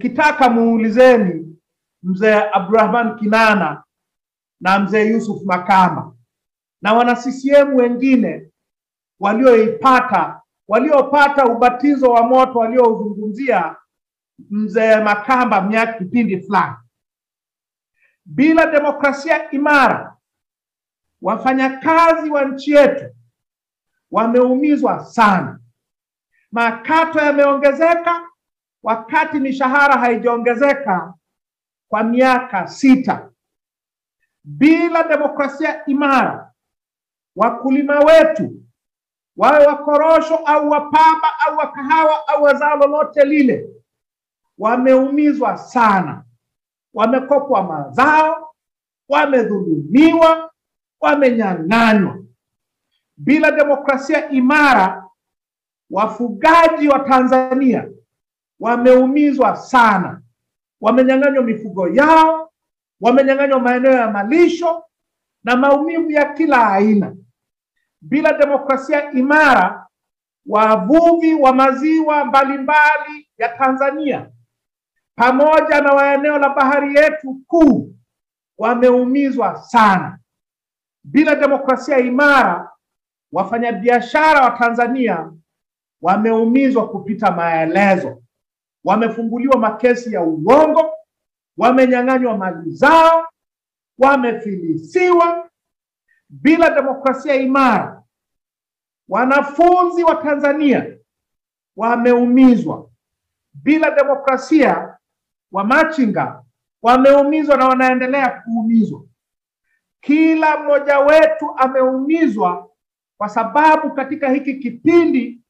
mkitaka muulizeni mzee Abdurahman Kinana na mzee Yusuf Makamba na wana CCM wengine walioipata waliopata ubatizo wa moto waliozungumzia mzee Makamba miaka kipindi fulani. Bila demokrasia imara, wafanyakazi wa nchi yetu wameumizwa sana. Makato yameongezeka wakati mishahara haijaongezeka kwa miaka sita. Bila demokrasia imara, wakulima wetu wawe wakorosho au wapamba au wakahawa au wazao lolote lile, wameumizwa sana, wamekopwa mazao, wamedhulumiwa, wamenyang'anywa. Bila demokrasia imara, wafugaji wa Tanzania wameumizwa sana, wamenyang'anywa mifugo yao, wamenyang'anywa maeneo ya malisho na maumivu ya kila aina. Bila demokrasia imara, wavuvi wa maziwa mbalimbali ya Tanzania pamoja na waeneo la bahari yetu kuu wameumizwa sana. Bila demokrasia imara, wafanyabiashara wa Tanzania wameumizwa kupita maelezo, wamefunguliwa makesi ya uongo, wamenyang'anywa mali zao, wamefilisiwa. Bila demokrasia imara, wanafunzi wa Tanzania wameumizwa. Bila demokrasia, wa machinga wameumizwa na wanaendelea kuumizwa. Kila mmoja wetu ameumizwa kwa sababu katika hiki kipindi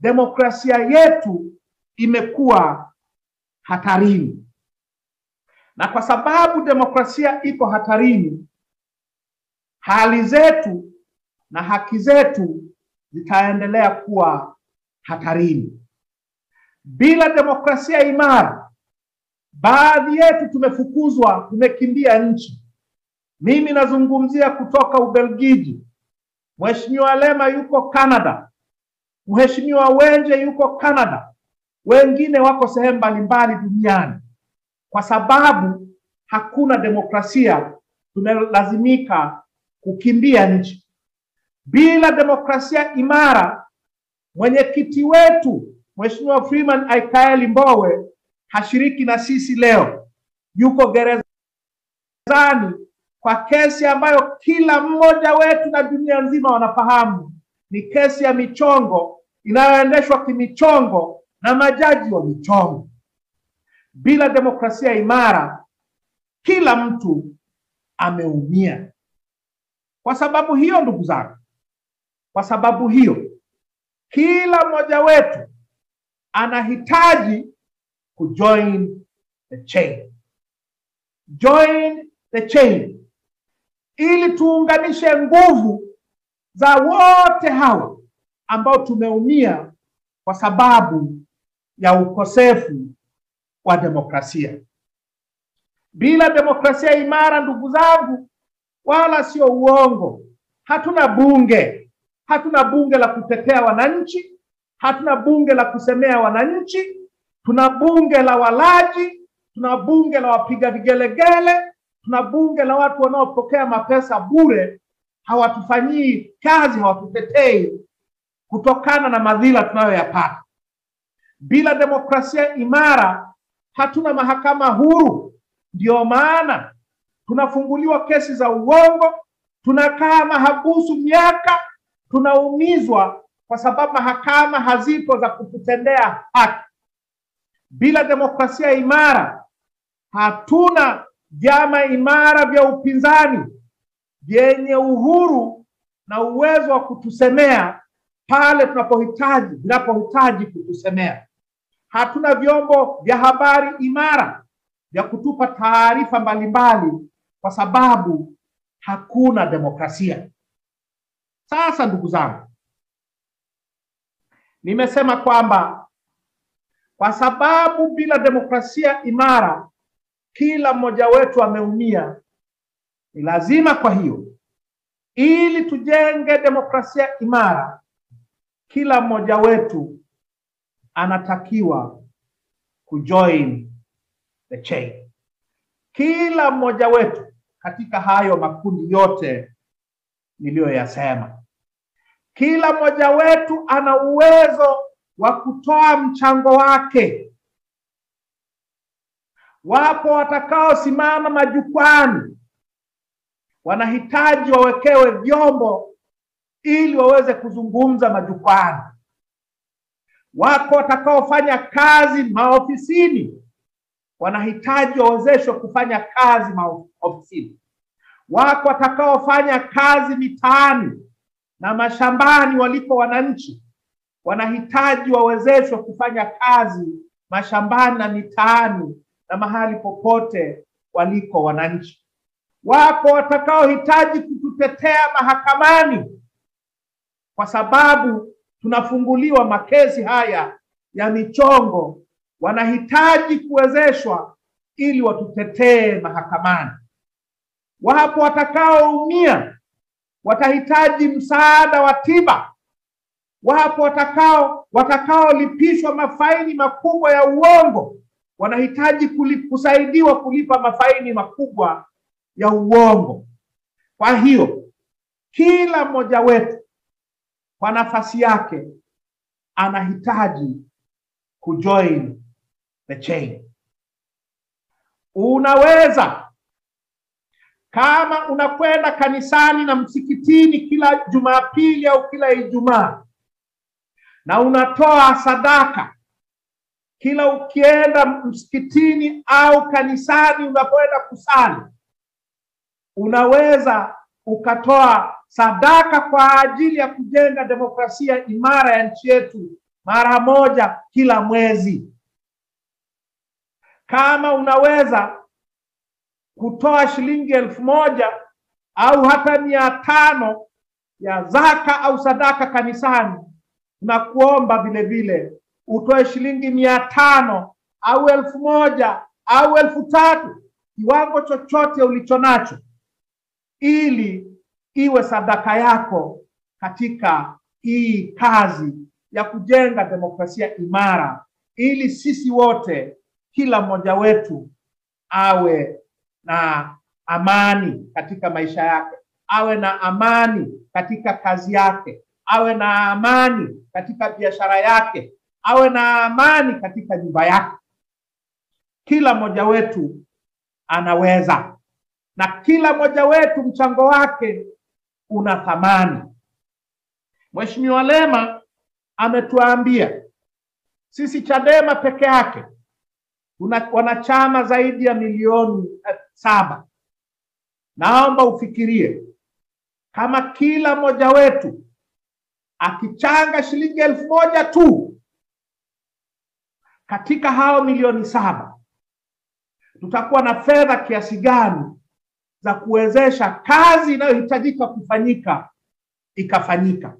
demokrasia yetu imekuwa hatarini, na kwa sababu demokrasia iko hatarini, hali zetu na haki zetu zitaendelea kuwa hatarini. Bila demokrasia imara, baadhi yetu tumefukuzwa, tumekimbia nchi. Mimi nazungumzia kutoka Ubelgiji, Mheshimiwa Lema yuko Canada, Mheshimiwa Wenje yuko Canada, wengine wako sehemu mbalimbali duniani. Kwa sababu hakuna demokrasia, tumelazimika kukimbia nchi. Bila demokrasia imara, mwenyekiti wetu Mheshimiwa Freeman Aikaeli Mbowe hashiriki na sisi leo, yuko gerezani kwa kesi ambayo kila mmoja wetu na dunia nzima wanafahamu ni kesi ya michongo inayoendeshwa kimichongo na majaji wa michongo. Bila demokrasia imara, kila mtu ameumia. Kwa sababu hiyo, ndugu zangu, kwa sababu hiyo, kila mmoja wetu anahitaji kujoin the chain. Join the chain ili tuunganishe nguvu za wote hawa ambao tumeumia kwa sababu ya ukosefu wa demokrasia. Bila demokrasia imara, ndugu zangu, wala sio uongo, hatuna bunge, hatuna bunge la kutetea wananchi, hatuna bunge la kusemea wananchi, tuna bunge la walaji, tuna bunge la wapiga vigelegele, tuna bunge la watu wanaopokea mapesa bure, hawatufanyii kazi, hawatutetei kutokana na madhila tunayoyapata. Bila demokrasia imara, hatuna mahakama huru. Ndio maana tunafunguliwa kesi za uongo, tunakaa mahabusu miaka, tunaumizwa kwa sababu mahakama hazipo za kututendea haki. Bila demokrasia imara, hatuna vyama imara vya upinzani vyenye uhuru na uwezo wa kutusemea pale tunapohitaji vinapohitaji kutusemea. Hatuna vyombo vya habari imara vya kutupa taarifa mbalimbali kwa sababu hakuna demokrasia. Sasa ndugu zangu, nimesema kwamba kwa sababu bila demokrasia imara kila mmoja wetu ameumia, ni lazima kwa hiyo, ili tujenge demokrasia imara, kila mmoja wetu anatakiwa kujoin the chain. Kila mmoja wetu katika hayo makundi yote niliyoyasema, kila mmoja wetu ana uwezo wa kutoa mchango wake. Wapo watakaosimama majukwani, wanahitaji wawekewe vyombo ili waweze kuzungumza majukwani. Wako watakaofanya kazi maofisini, wanahitaji wawezeshwe kufanya kazi maofisini. Wako watakaofanya kazi mitaani na mashambani waliko wananchi, wanahitaji wawezeshwe kufanya kazi mashambani na mitaani na mahali popote waliko wananchi. Wako watakaohitaji kututetea mahakamani kwa sababu tunafunguliwa makesi haya ya michongo, wanahitaji kuwezeshwa ili watutetee mahakamani. Wapo watakaoumia, watahitaji msaada wa tiba. Wapo watakao watakaolipishwa mafaini makubwa ya uongo, wanahitaji kusaidiwa kulipa mafaini makubwa ya uongo. Kwa hiyo kila mmoja wetu kwa nafasi yake anahitaji kujoin the chain. Unaweza kama unakwenda kanisani na msikitini kila Jumapili au kila Ijumaa na unatoa sadaka kila ukienda msikitini au kanisani unapoenda kusali, unaweza ukatoa sadaka kwa ajili ya kujenga demokrasia imara ya nchi yetu mara moja kila mwezi. Kama unaweza kutoa shilingi elfu moja au hata mia tano ya zaka au sadaka kanisani, tunakuomba vile vile utoe shilingi mia tano au elfu moja au elfu tatu kiwango chochote ulicho nacho, ili iwe sadaka yako katika hii kazi ya kujenga demokrasia imara, ili sisi wote, kila mmoja wetu awe na amani katika maisha yake, awe na amani katika kazi yake, awe na amani katika biashara yake, awe na amani katika nyumba yake. Kila mmoja wetu anaweza, na kila mmoja wetu mchango wake una thamani. Mheshimiwa Lema ametuambia sisi Chadema peke yake tuna wanachama zaidi ya milioni saba. Naomba ufikirie kama kila mmoja wetu akichanga shilingi elfu moja tu katika hao milioni saba, tutakuwa na fedha kiasi gani za kuwezesha kazi inayohitajika kufanyika ikafanyika.